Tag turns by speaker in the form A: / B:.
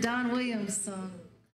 A: Don Williams song.